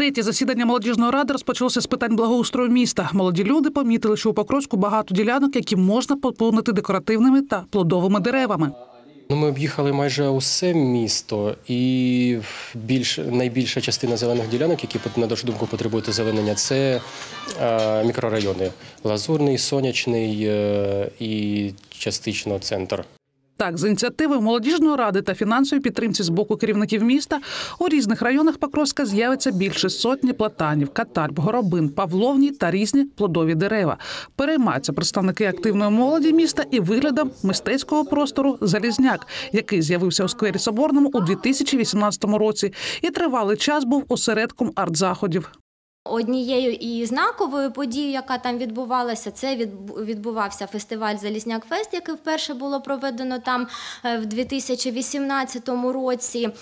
Третє засідання молодіжної ради розпочалося з питань благоустрою міста. Молоді люди помітили, що у Покровську багато ділянок, які можна поповнити декоративними та плодовими деревами. Ну, ми об'їхали майже усе місто, і більш, найбільша частина зелених ділянок, які на нашу думку потребують озеленення, це мікрорайони: Лазурний, Сонячний е, і частично центр. Так, з ініціативи молодіжної ради та фінансової підтримці з боку керівників міста у різних районах Покровська з'явиться більше сотні платанів, катальб, горобин, павловні та різні плодові дерева. Переймаються представники активної молоді міста і виглядом мистецького простору Залізняк, який з'явився у сквері Соборному у 2018 році, і тривалий час був осередком арт-заходів. Однією і знаковою подією, яка там відбувалася, це відбу- відбувався фестиваль Залізняк Фест, який вперше було проведено там е, в 2018 році, е,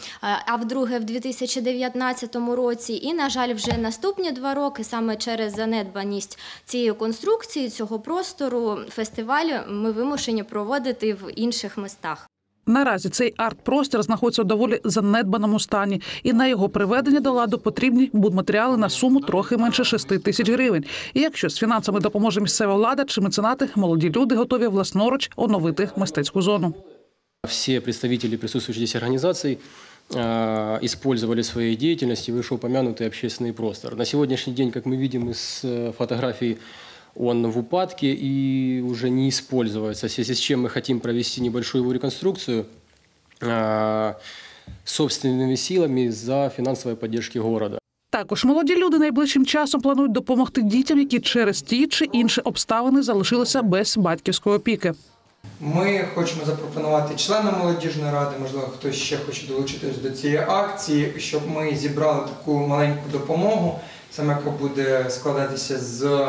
а вдруге в 2019 році. І, на жаль, вже наступні два роки, саме через занедбаність цієї конструкції, цього простору, фестиваль ми вимушені проводити в інших містах. Наразі цей арт-простір знаходиться у доволі занедбаному стані, і на його приведення до ладу потрібні будматеріали на суму трохи менше 6 тисяч гривень. І якщо з фінансами допоможе місцева влада чи меценати, молоді люди готові власноруч оновити мистецьку зону. Все представители присутствующих здесь организаций э, использовали в своей деятельности вышеупомянутый общественный простор. На сегодняшний день, как мы видим из э, фотографий, он в упадке и уже не используется, в связи с чем мы хотим провести небольшую его реконструкцию э, собственными силами за финансовой поддержки города. Також молоді люди найближчим часом планують допомогти дітям, які через ті чи інші обставини залишилися без батьківської опіки. Ми хочемо запропонувати членам молодіжної ради, можливо, хтось ще хоче долучитись до цієї акції, щоб ми зібрали таку маленьку допомогу, саме яка буде складатися з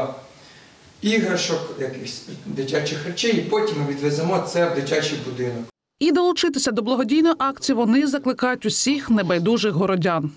іграшок, якихось дитячих речей, і потім ми відвеземо це в дитячий будинок. І долучитися до благодійної акції вони закликають усіх небайдужих городян.